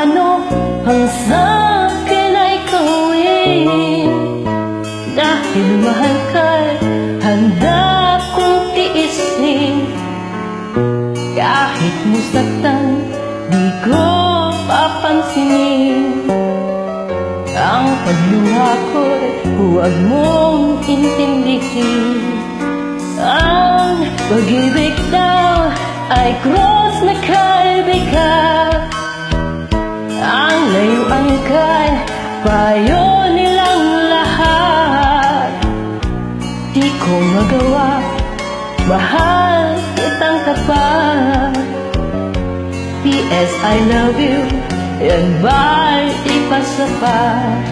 ano ang sa'kin ay gawin. Dahil mahal ka'y handa kong tiisin. Kahit musaktan, di ko papansinin. Ang pagluha ko'y huwag mong intindihin. Ang pag-ibig daw ay cross na kaibigan Ang layuan kay payo nilang lahat Di ko magawa, mahal kitang tapat P.S. I love you, yan ba'y ipasapat?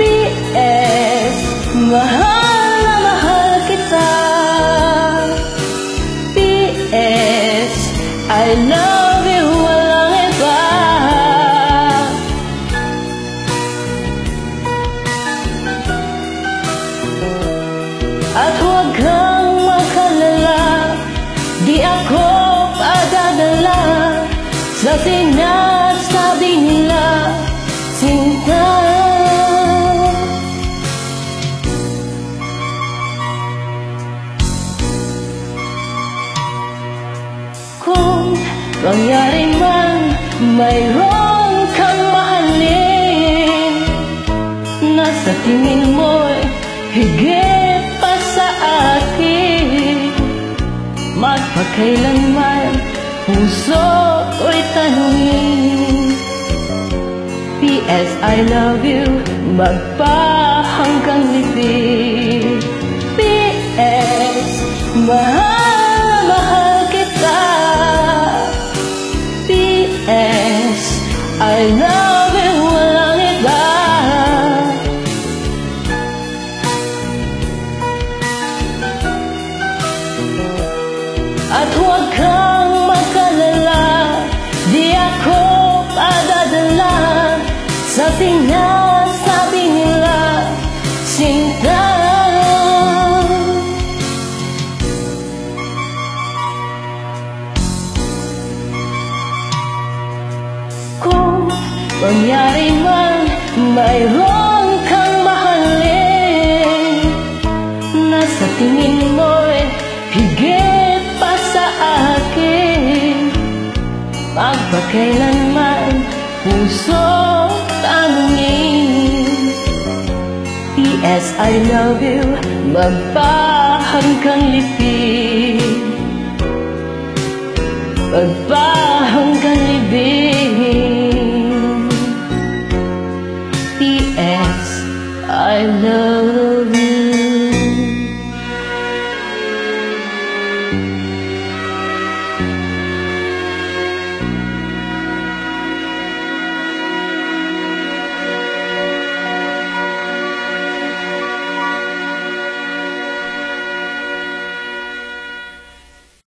P.S. Mahal na mahal kita P.S. I love sinasabi nila Sinta. Kung mangyari man Mayroon kang mahalin Na sa tingin mo'y higit pa sa akin. Magpakailanman P.S. I love you Magpahanggang libig P.S. Mahal mahal kita P.S. I love you walang iba At huwag mangyari man Mayroon kang mahalin Na sa tingin mo'y higit pa sa akin. Pagpakailanman puso P.S. I love you Baba hanggang lipi Baba hanggang libing P.S. I love